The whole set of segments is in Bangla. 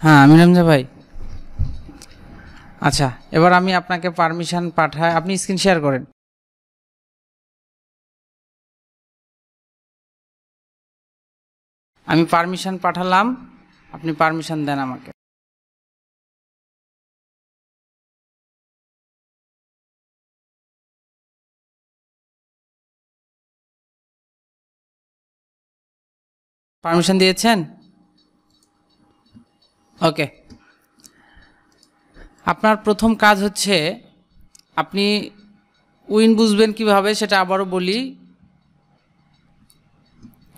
হ্যাঁ আমি হামজা ভাই। আচ্ছা এবার আমি আপনাকে পারমিশন পাঠাই, আপনি স্ক্রিন শেয়ার করেন। আমি পারমিশন পাঠালাম, আপনি পারমিশন দেন আমাকে। পারমিশন দিয়েছেন? ওকে আপনার প্রথম কাজ হচ্ছে আপনি উইন বুঝবেন কীভাবে, সেটা আবারও বলি।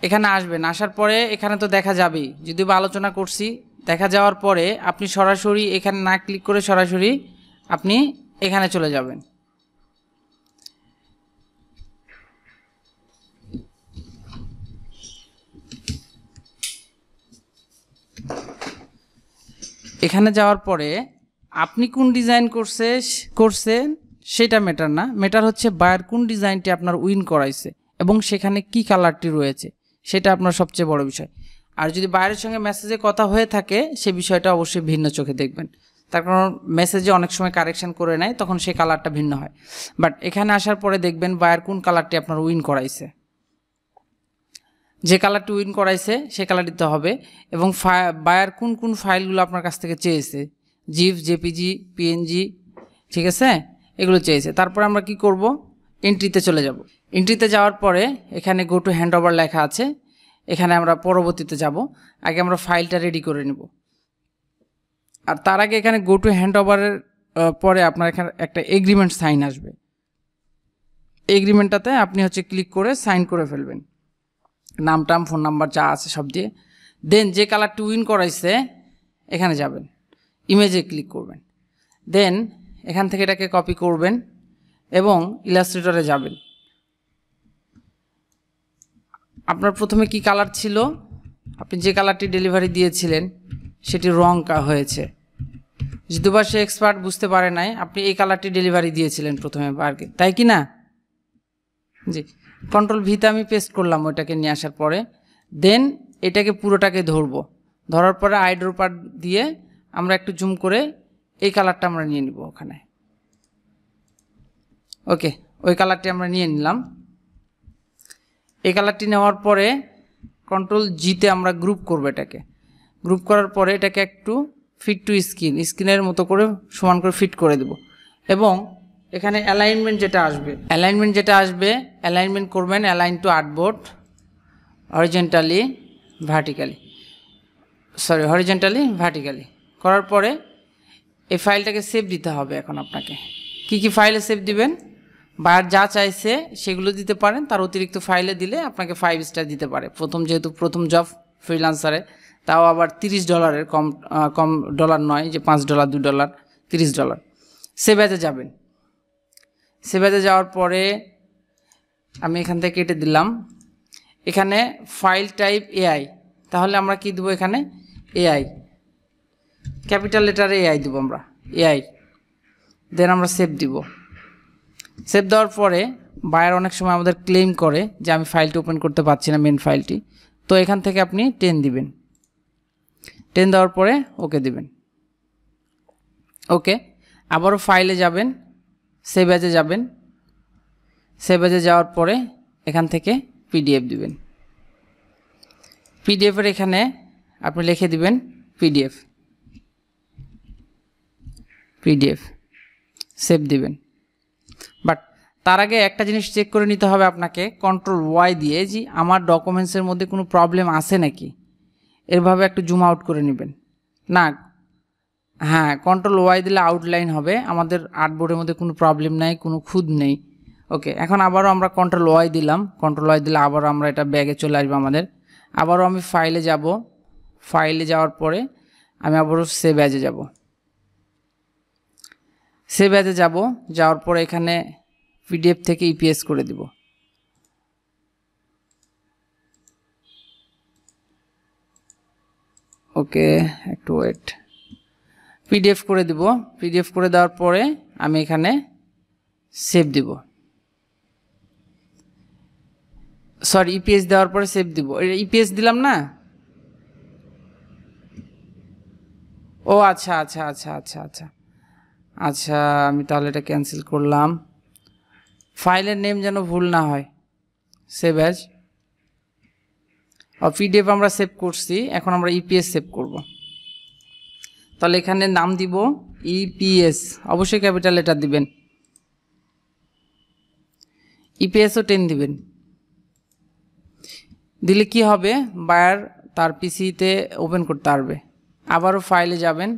এখানে আসবেন, আসার পরে এখানে তো দেখা যাবেই। যদিও বা আলোচনা করছি, দেখা যাওয়ার পরে আপনি সরাসরি এখানে না ক্লিক করে সরাসরি আপনি এখানে চলে যাবেন। এখানে যাওয়ার পরে আপনি কোন ডিজাইন করছে করছেন সেটা মেটার না। মেটার হচ্ছে বায়ার কোন ডিজাইনটি আপনার উইন করাইছে এবং সেখানে কি কালারটি রয়েছে, সেটা আপনার সবচেয়ে বড় বিষয়। আর যদি বাইরের সঙ্গে মেসেজে কথা হয়ে থাকে, সে বিষয়টা অবশ্যই ভিন্ন চোখে দেখবেন। তার কারণ মেসেজে অনেক সময় কারেকশন করে নেয়, তখন সেই কালারটা ভিন্ন হয়। বাট এখানে আসার পরে দেখবেন বায়ার কোন কালারটি আপনার উইন করাইছে। যে কালারটি উইন করাইছে, সে কালার দিতে হবে। এবং বায়ার কোন কোন ফাইলগুলো আপনার কাছ থেকে চেয়েছে? জিপ জেপিজি পিএনজি ঠিক আছে? এগুলো চেয়েছে। তারপরে আমরা কি করব? এন্ট্রিতে চলে যাব। এন্ট্রিতে যাওয়ার পরে এখানে গো টু হ্যান্ড ওভার লেখা আছে। এখানে আমরা পরবর্তীতে যাব। আগে আমরা ফাইলটা রেডি করে নেব। আর তার আগে এখানে গো টু হ্যান্ড ওভারের পরে আপনার এখানে একটা এগ্রিমেন্ট সাইন আসবে। এগ্রিমেন্টটাতে আপনি হচ্ছে ক্লিক করে সাইন করে ফেলবেন। নাম টাম, ফোন নাম্বার যা আছে সব দিয়ে। দেন যে কালারটি উইন করাইছে, এখানে যাবেন। ইমেজে ক্লিক করবেন। দেন এখান থেকে এটাকে কপি করবেন এবং ইলাস্ট্রেটরে যাবেন। আপনার প্রথমে কি কালার ছিল? আপনি যে কালারটি ডেলিভারি দিয়েছিলেন, সেটি রং হয়েছে। যদিবা সে এক্সপার্ট বুঝতে পারে নাই, আপনি এই কালারটি ডেলিভারি দিয়েছিলেন প্রথমে আগে তাই কি না? জি। কন্ট্রোল ভিতে আমি পেস্ট করলাম ওইটাকে নিয়ে আসার পরে। দেন এটাকে পুরোটাকে ধরবো। ধরার পরে আইড্রোপার দিয়ে আমরা একটু জুম করে এই কালারটা আমরা নিয়ে নিব ওখানে। ওকে ওই কালারটি আমরা নিয়ে নিলাম। এই কালারটি নেওয়ার পরে কন্ট্রোল জিতে আমরা গ্রুপ করব এটাকে। গ্রুপ করার পরে এটাকে একটু ফিট টু স্ক্রিন স্ক্রিনের মতো করে সমান করে ফিট করে দেব। এবং এখানে অ্যালাইনমেন্ট যেটা আসবে। অ্যালাইনমেন্ট যেটা আসবে অ্যালাইনমেন্ট করবেন align to artboard horizontally vertically sorry horizontally vertically করার পরে এই ফাইলটাকে সেভ দিতে হবে এখন আপনাকে। কি কি ফাইলে সেভ দিবেন? বায়ার যা চাইছে সেগুলো দিতে পারেন, তার অতিরিক্ত ফাইলে দিলে আপনাকে ফাইভ স্টার দিতে পারে। প্রথম যেহেতু প্রথম জব ফ্রিলান্সারে তাও আবার তিরিশ ডলারের কম কম ডলার নয়, যে পাঁচ ডলার দু ডলার তিরিশ ডলার সেভেতে যাবেন। সেভেতে যাওয়ার পরে আমি এখান থেকে কেটে দিলাম। এখানে ফাইল টাইপ এআই তাহলে আমরা কি দেবো এখানে? এআই ক্যাপিটাল লেটারে এআই দেবো আমরা। এআই দেন আমরা সেভ দিব। সেভ দেওয়ার পরে বায়ার অনেক সময় আমাদের ক্লেম করে যে আমি ফাইলটি ওপেন করতে পারছি না মেন ফাইলটি তো এখান থেকে আপনি টেন দিবেন। টেন দেওয়ার পরে ওকে দিবেন। ওকে আবারও ফাইলে যাবেন। সেভ অ্যাজে যাবেন। সেভ অ্যাজে যাওয়ার পরে এখান থেকে পিডিএফ দিবেন। পিডিএফের এখানে আপনি লিখে দিবেন পিডিএফ। পিডিএফ। সেভ দিবেন। বাট তার আগে একটা জিনিস চেক করে নিতে হবে আপনাকে কন্ট্রোল ওয়াই দিয়ে যে আমার ডকুমেন্টসের মধ্যে কোনো প্রবলেম আছে নাকি? এরভাবে একটু জুম আউট করে নেবেন। না হ্যাঁ কন্ট্রোল ওয়াই দিলে আউটলাইন হবে। আমাদের আর্টবোর্ডের মধ্যে কোনো প্রবলেম নাই, কোনো খুদ নেই। ওকে এখন আবারও আমরা কন্ট্রোল ওয়াই দিলাম। কন্ট্রোল ওয়াই দিলে আবারও আমরা এটা ব্যাগে চলে আসব আমাদের। আবারও আমি ফাইলে যাব। ফাইলে যাওয়ার পরে আমি আবারও সেভ অ্যাজে যাব। সেভ অ্যাজে যাব। যাওয়ার পরে এখানে পিডিএফ থেকে ইপিএস করে দিব। ওকে একটু ওয়েট পিডিএফ করে দিব। পিডিএফ করে দেওয়ার পরে আমি এখানে সেভ দিব। সরি ইপিএস দেওয়ার পরে সেভ দিব। ইপিএস দিলাম না? ও আচ্ছা আচ্ছা আচ্ছা আচ্ছা আচ্ছা। আচ্ছা আমি তাহলে এটা ক্যান্সেল করলাম। ফাইলের নেম যেন ভুল না হয়। সেভ অ্যাজ পিডিএফ আমরা সেভ করছি। এখন আমরা ইপিএস সেভ করব। তাহলে এখানে নাম দিব ইপিএস অবশ্যই ক্যাপিটাল লেটার দিবেন। ইপিএসও টেন দিবেন। দিলে কি হবে? বায়ার তার পিসিতে ওপেন করতে পারবে। আবারও ফাইলে যাবেন।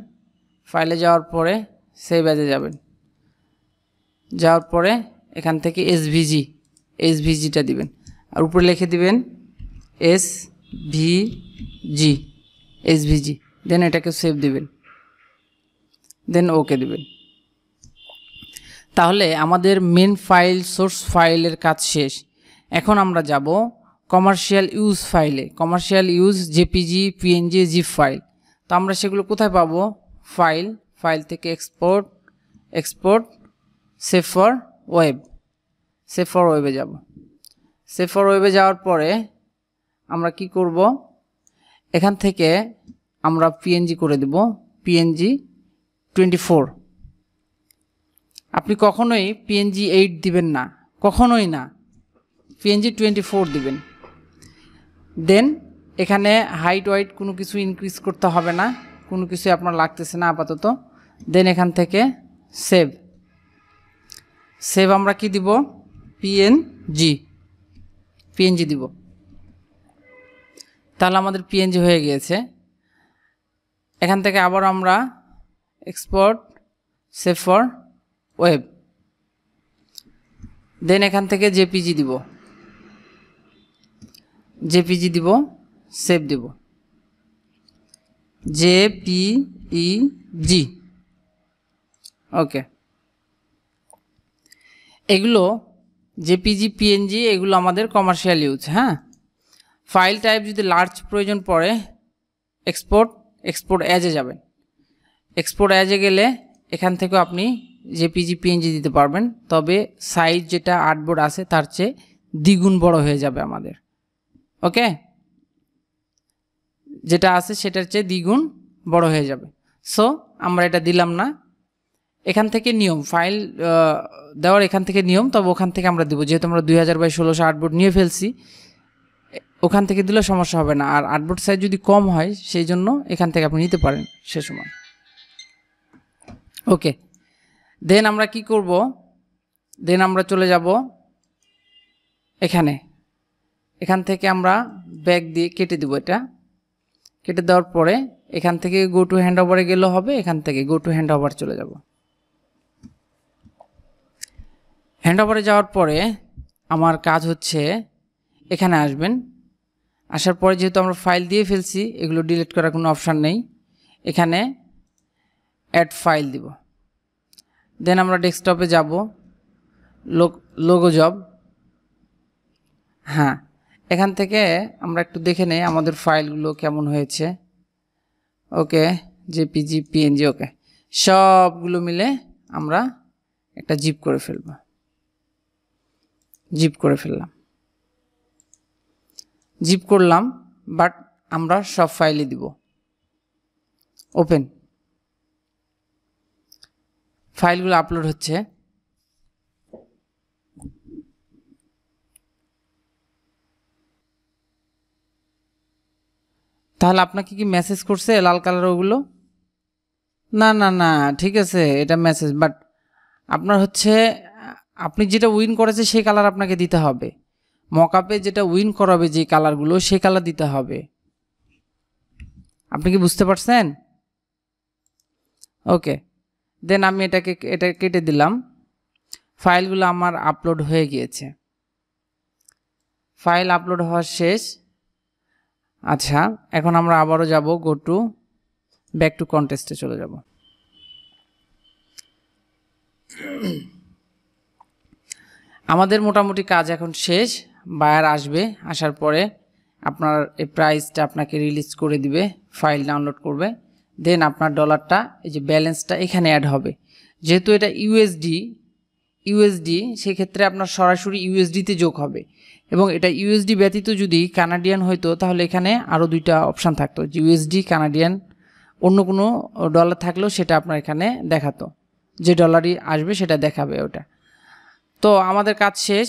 ফাইলে যাওয়ার পরে সেভ অ্যাজে যাবেন। যাওয়ার পরে এখান থেকে এসভিজি এসভিজিটা দিবেন। আর উপরে লিখে দিবেন S V G SVG then এটাকে সেভ দিবেন। দেন ওকে দেবেন তাহলে আমাদের মেন ফাইল সোর্স ফাইলের কাজ শেষ। এখন আমরা যাব কমার্শিয়াল ইউজ ফাইলে commercial use JPG PNG zip file তো আমরা সেগুলো কোথায় পাবো? ফাইল ফাইল থেকে export export save for web save for ওয়েবে যাব। সেভ ফর ওয়েবে যাওয়ার পরে আমরা কি করব? এখান থেকে আমরা পিএনজি করে দেব। PNG twenty four. আপনি কখনোই পিএনজি এইট দিবেন না। কখনোই না। পিএনজি টোয়েন্টি ফোর দিবেন। দেন এখানে হাইট ওয়াইট কোনো কিছু ইনক্রিজ করতে হবে না। কোনো কিছু আপনার লাগতেছে না আপাতত। দেন এখান থেকে সেভ সেভ আমরা কি দিব? পিএনজি পিএনজি দিব। তাহলে আমাদের পিএনজি হয়ে গিয়েছে। এখান থেকে আবার আমরা export save for web then এখান থেকে জেপিজি দিব। জেপিজি দিব সেভ দিব। জে পি জি ওকে এগুলো জেপিজি পিএনজি এগুলো আমাদের কমার্শিয়াল ইউজ হ্যাঁ? ফাইল টাইপ যদি লার্জ প্রয়োজন পড়ে এক্সপোর্ট এক্সপোর্ট অ্যাজে যাবেন। এক্সপোর্ট অ্যাজে গেলে এখান থেকেও আপনি জেপিজি পিএনজি দিতে পারবেন। তবে সাইজ যেটা আর্টবোর্ড আছে, তার চেয়ে দ্বিগুণ বড় হয়ে যাবে আমাদের। ওকে? যেটা আছে সেটার চেয়ে দ্বিগুণ বড় হয়ে যাবে। সো আমরা এটা দিলাম না। এখান থেকে নিয়ম ফাইল দেওয়ার এখান থেকে নিয়ম, তবে ওখান থেকে আমরা দেবো। যেহেতু আমরা দুই হাজার বাই ষোলোশো আর্টবোর্ড নিয়ে ফেলছি, ওখান থেকে দিলে সমস্যা হবে না। আর আর্টবোর্ড সাইজ যদি কম হয়, সেই জন্য এখান থেকে আপনি নিতে পারেন সে সময়। ওকে দেন আমরা কি করব? দেন আমরা চলে যাব এখানে। এখান থেকে আমরা ব্যাগ দিয়ে কেটে দেবো এটা। কেটে দেওয়ার পরে এখান থেকে গো টু হ্যান্ড ওভারে গেলেও হবে, এখান থেকে গো টু হ্যান্ড ওভার চলে যাব। হ্যান্ড ওভারে যাওয়ার পরে আমার কাজ হচ্ছে এখানে আসবেন। আসার পরে যেহেতু আমরা ফাইল দিয়ে ফেলছি, এগুলো ডিলিট করার কোনো অপশান নেই। এখানে অ্যাড ফাইল দিব। দেন আমরা ডেস্কটপে যাব। লোগো জব হ্যাঁ এখান থেকে আমরা একটু দেখে নেই আমাদের ফাইলগুলো কেমন হয়েছে। Okay JPG PNG okay. সবগুলো মিলে আমরা একটা জিপ করে ফেলব। জিপ করে ফেললাম। জিপ করলাম বাট আমরা সব ফাইলই দিব। ওপেন ফাইলগুলো আপলোড হচ্ছে। তাহলে আপনাকে কি মেসেজ করছে লাল কালার ওগুলো? না না না, ঠিক আছে, এটা মেসেজ বাট আপনার হচ্ছে, আপনি যেটা উইন করেছে সেই কালার আপনাকে দিতে হবে। মকআপে যেটা উইন করাবে যে কালারগুলো সেই কালার দিতে হবে। আপনি কি বুঝতে পারছেন? ওকে দেন আমি এটাকে, এটা কেটে দিলাম। ফাইলগুলো আমার আপলোড হয়ে গিয়েছে। ফাইল আপলোড হওয়া শেষ। আচ্ছা এখন আমরা আবারও যাব গো টু ব্যাক টু কন্টেস্টে চলে যাব। আমাদের মোটামুটি কাজ এখন শেষ বায়ার আসবে, আসার পরে আপনার এই প্রাইসটা আপনাকে রিলিজ করে দিবে ফাইল ডাউনলোড করবে। দেন আপনার ডলারটা এই যে ব্যালেন্সটা এখানে অ্যাড হবে। যেহেতু এটা ইউএসডি ইউএসডি সেক্ষেত্রে আপনার সরাসরি ইউএসডিতে যোগ হবে। এবং এটা ইউএসডি ব্যতীত যদি কানাডিয়ান হইতো, তাহলে এখানে আরও দুইটা অপশান থাকতো। যে ইউএসডি কানাডিয়ান অন্য কোনো ডলার থাকলেও সেটা আপনার এখানে দেখাতো। যে ডলারই আসবে, সেটা দেখাবে ওটা। তো আমাদের কাজ শেষ।